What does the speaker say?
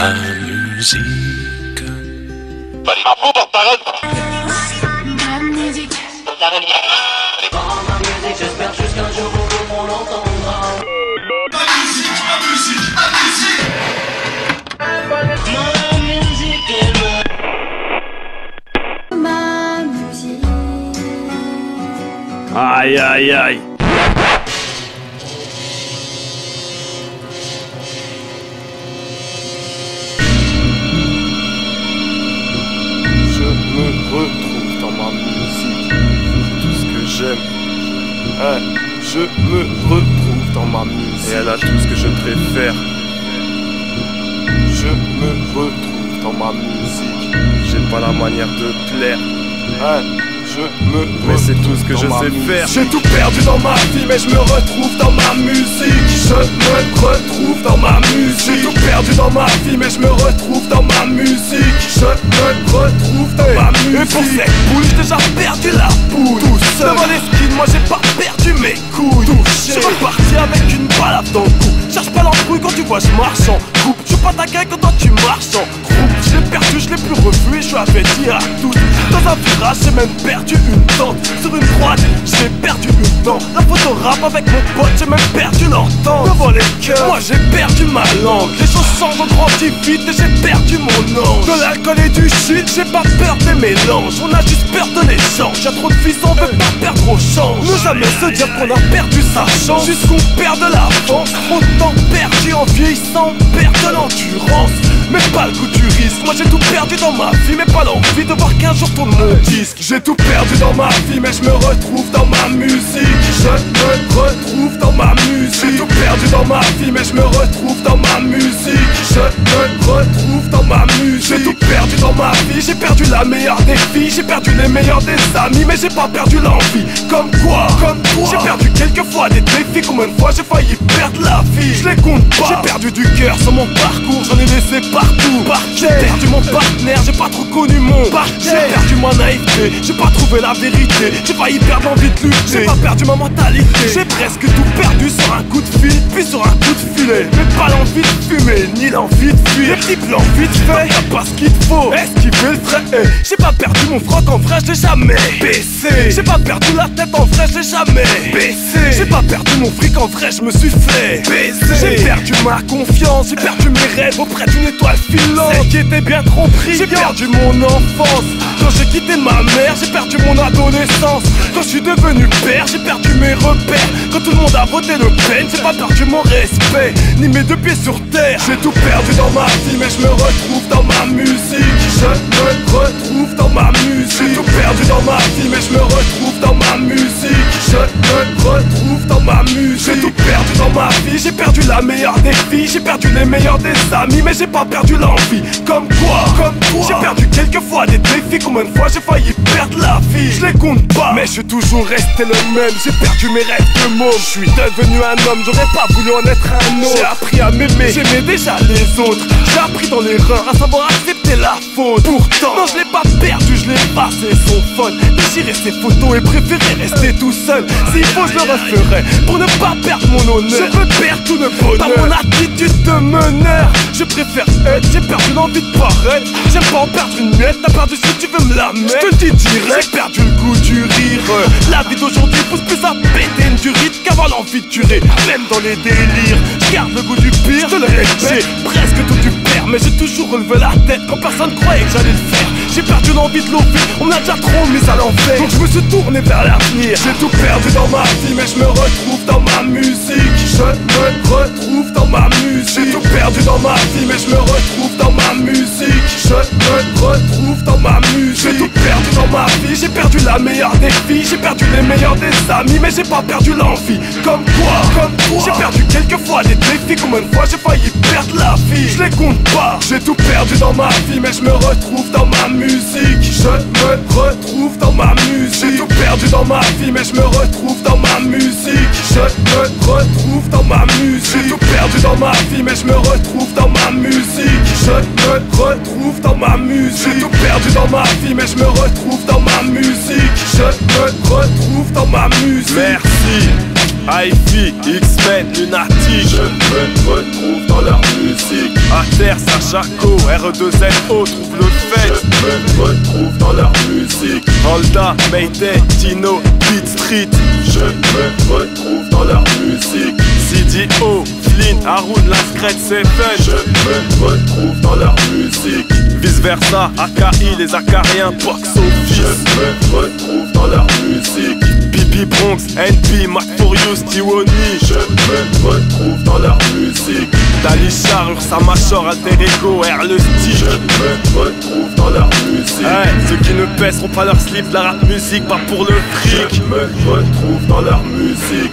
ma musique. Ma musique. J'espère juste qu'un jour on l'entendra. Ma musique est le Ma musique. Aïe aïe aïe Je me retrouve dans ma musique. Et elle a tout ce que je préfère. Je me retrouve dans ma musique. J'ai pas la manière de plaire. Je me Mais c'est tout ce que je sais faire. J'ai tout perdu dans ma vie, mais je me retrouve dans ma musique. Je me retrouve dans ma musique. J'ai tout perdu dans ma vie, mais je me retrouve dans ma musique. Je me retrouve dans ma musique. Et pour cette boule, j'ai déjà perdu la poule. Tout seul. Devant les skins, moi j'ai pas perdu mes couilles. Je suis reparti avec une balade dans le cou. Cherche pas l'embrouille quand tu vois, je marche en groupe. Je suis pas ta gueule quand toi tu marches en groupe. Je l'ai perdu, je l'ai plus revu et je dit à tout. Dans un virage, j'ai même perdu La photo rap avec mon pote, j'ai même perdu leur. Devant les cœurs, moi j'ai perdu ma langue. Les choses changent, on grandit vite et j'ai perdu mon nom. De l'alcool et du shit, j'ai pas peur des mélanges. On a juste peur de l'échange. Y'a trop de fils, on veut pas perdre au change. Ne jamais se dire qu'on a perdu sa chance. Jusqu'on perd de l'avance. Trop de temps perdu en vieillissant, perd de l'endurance. Mais pas le risque. Moi j'ai tout perdu dans ma vie, mais pas l'envie de voir qu'un jour tourne mon disque. J'ai tout perdu dans ma vie, mais je me retrouve dans ma musique. Je me retrouve dans ma musique. J'ai tout perdu dans ma vie, mais je me retrouve dans ma musique. Je me retrouve dans ma musique. J'ai tout perdu dans ma vie, j'ai perdu la meilleure des filles, j'ai perdu les meilleurs des amis, mais j'ai pas perdu l'envie. Comme quoi, comme toi, j'ai perdu quelques fois des défis. Combien de fois j'ai failli perdre la vie Je les compte pas. J'ai perdu du cœur sur mon parcours, j'en ai laissé partout. J'ai perdu mon partenaire, j'ai pas trop connu mon partenaire. J'ai perdu ma naïveté, j'ai pas trouvé la vérité. J'ai failli perdre l'envie de lutter. J'ai pas perdu ma mentalité. J'ai presque tout perdu sur un coup de fil, puis sur un coup de filet. Mais pas l'envie de fumer, ni l'envie de fuir. Les vite fait, t'as pas ce qu'il te faut. Est-ce qu'il fait le frais Eh, J'ai pas perdu mon froc en vrai, je l'ai jamais baissé. J'ai pas perdu la tête en vrai, je l'ai jamais baissé. J'ai pas perdu mon fric en vrai, je me suis fait baiser. J'ai perdu ma confiance, j'ai perdu mes rêves auprès d'une étoile filante. Qui était bien trop. J'ai perdu mon enfance. Quand j'ai quitté ma mère, j'ai perdu mon adolescence. Quand je suis devenu père, j'ai perdu mes repères. Quand tout le monde a voté le peine, j'ai pas perdu mon respect, ni mes deux pieds sur terre. J'ai tout perdu dans ma vie, mais je me retrouve dans ma musique. Je me retrouve dans ma musique. J'ai tout perdu dans ma vie, mais je me retrouve dans ma musique. Je me retrouve dans ma musique. J'ai tout perdu dans ma vie, j'ai perdu la meilleure des filles, j'ai perdu les meilleurs des amis, mais j'ai pas perdu l'envie. Comme quoi, comme toi, j'ai perdu quelques fois des défis. Combien de fois j'ai failli perdre la vie? Je les compte pas, mais je suis toujours resté le même. J'ai perdu mes rêves de môme. Je suis devenu un homme, j'aurais pas voulu en être un autre. J'ai appris à m'aimer, j'aimais déjà les autres. J'ai appris dans l'erreur à savoir accepter la faute. Pourtant, non, je l'ai pas perdu, je l'ai passé son fun. Déchirer ses photos et préférer rester tout seul. S'il faut, je le referai pour ne pas perdre mon honneur. Je veux perdre tout le bonheur. Par mon attitude de meneur, je préfère être. J'ai perdu l'envie de paraître. J'aime pas en perdre une miette. T'as perdu si tu veux me la mettre. Je te dis direct. J'ai perdu le goût du rire. La vie d'aujourd'hui pousse plus à péter une durite qu'avoir l'envie de tuer. Même dans les délires, je garde le goût du pire. Je le répète. J'ai presque tout du père, mais j'ai toujours relevé la tête quand personne croyait que j'allais le faire. Perdu l'envie de l'ouvrir, on m'a déjà trop mis à l'envers. Donc je me suis tourné vers l'avenir. J'ai tout perdu dans ma vie, mais je me retrouve dans ma musique. Je me retrouve dans ma musique. J'ai tout perdu dans ma vie, mais je me retrouve meilleure des filles, j'ai perdu les meilleurs des amis, mais j'ai pas perdu l'envie. Comme quoi, comme toi, j'ai perdu quelques fois des défis. Combien de fois j'ai failli perdre la vie Je les compte pas. J'ai tout perdu dans ma vie, mais je me retrouve dans ma musique. Je me retrouve dans ma musique. J'ai tout perdu dans ma vie, mais je me retrouve dans ma musique. Je me retrouve dans ma musique. J'ai tout perdu dans ma vie, mais je me retrouve dans ma musique. Je retrouve dans ma musique. J'ai tout perdu dans ma vie, mais je me ma. Merci. Ivy, X-Men, Lunatic Je me retrouve dans leur musique Caractère, Sachaco, R2ZO, trouve le fait. Je me retrouve dans leur musique. Holda, Mayday, Tino, Beat Street. Je me retrouve dans leur musique. CDO, Flynn, Haroun, Lascrête, Seven. Je me retrouve dans leur musique. Vice versa, AKI, les Acariens, Box Je Office. me retrouve dans leur Bronx, NP, Mac Furious, Tiwoni. Je me retrouve dans leur musique. Dalichar, Ursa Machor, Alter Ego, R le Je stick. me retrouve dans leur musique. Hey, ceux qui ne pèseront pas leur slip, la rap musique, pas pour le Je fric. me retrouve dans leur musique.